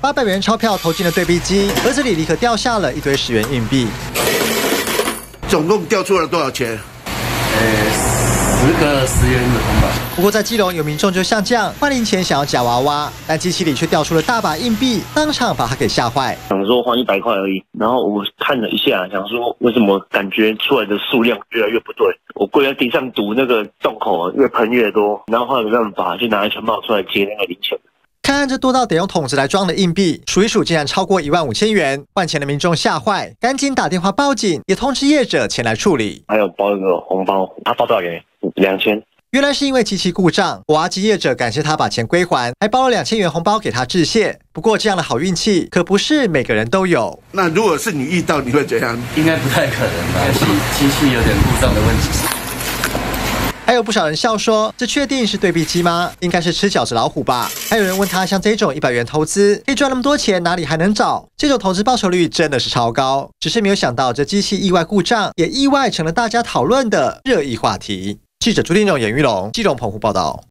把百元钞票投进了对币机，盒子里立刻掉下了一堆十元硬币。总共掉出了多少钱？呃，十个十元的铜板。不过在基隆有民众就像这样换零钱想要假娃娃，但机器里却掉出了大把硬币，当场把他给吓坏。想说换一百块而已，然后我看了一下，想说为什么感觉出来的数量越来越不对？我跪在地上堵那个洞口，越喷越多，然后后来没办法，就拿钱包出来接那个零钱。看看这多到得用桶子来装的硬币，数一数竟然超过一万五千元，换钱的民众吓坏，赶紧打电话报警，也通知业者前来处理。还有包一个红包，他包多少给你？两千。原来是因为机器故障，娃机业者感谢他把钱归还，还包了两千元红包给他致谢。不过这样的好运气可不是每个人都有。那如果是你遇到，你会怎样？应该不太可能吧？是机器有点故障的问题。还有不少人笑说：“这确定是对比机吗？应该是吃饺子老虎吧？”还有人问他：“像这种一百元投资可以赚那么多钱，哪里还能找？”这种投资报酬率真的是超高，只是没有想到这机器意外故障，也意外成了大家讨论的热议话题。记者朱定荣、严玉龙，记者澎湖报道。